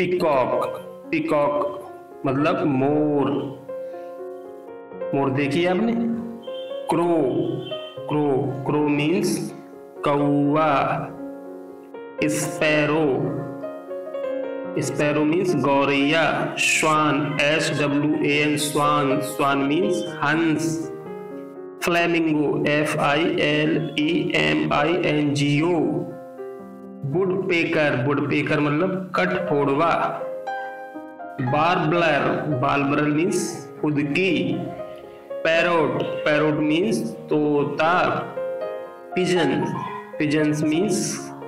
Peacock peacock मतलब मोर। मोर देखिए आपने? क्रो क्रो क्रो मीन्स कौआ स्पैरो स्पैरो मीन्स गौरैया, swan S W A N swan swan means हंस। Flamingo F I L E M I N G O woodpecker woodpecker मतलब कट फोड़वा। बार्बलर बार्बलर मीन्स खुद की। पैरोट पैरोट मीन्स तोता। Pigeon pigeons means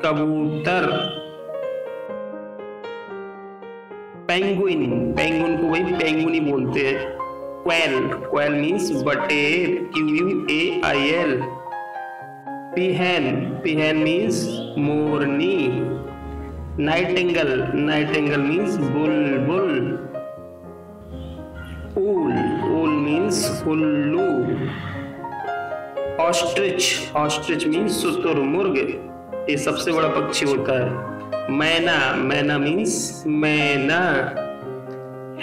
कबूतर। पेंगुइन पेंगुइन को वही पेंगुनी बोलते हैं। क्वेल क्वेल मीन्स बटेर Q U A I L peahen peahen means Morni nightingale nightingale means बुलबुल ऊल ऊल मीन्स उल्लू ऑस्ट्रिच ऑस्ट्रिच मीन्स शुतुरमुर्ग ये सबसे बड़ा पक्षी होता है। मैना. मैना मीन्स मैना.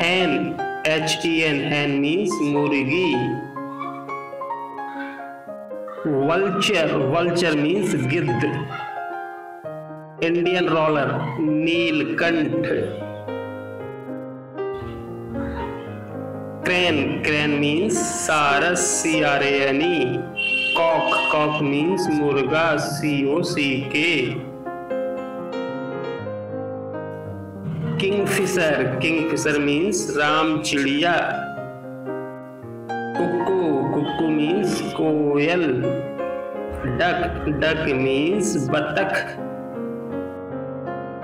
Hen H T N hen means मुर्गी. वल्चर वल्चर मीन्स गिद्ध इंडियन रोलर नीलकंठ क्रेन क्रेन मीन्स सारस C R N E cock cock means मुर्गा सी ओ सी के किंगफिशर किंगफिशर मीन्स राम चिड़िया कुक्कू मीन्स कोयल, डक डक मीन्स बतख।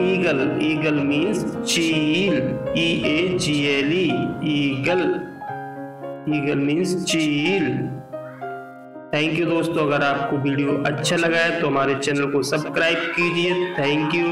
ईगल ईगल मीन्स चील, E A G L E, eagle. Eagle means चील। थैंक यू दोस्तों, अगर आपको वीडियो अच्छा लगा है तो हमारे चैनल को सब्सक्राइब कीजिए। Thank you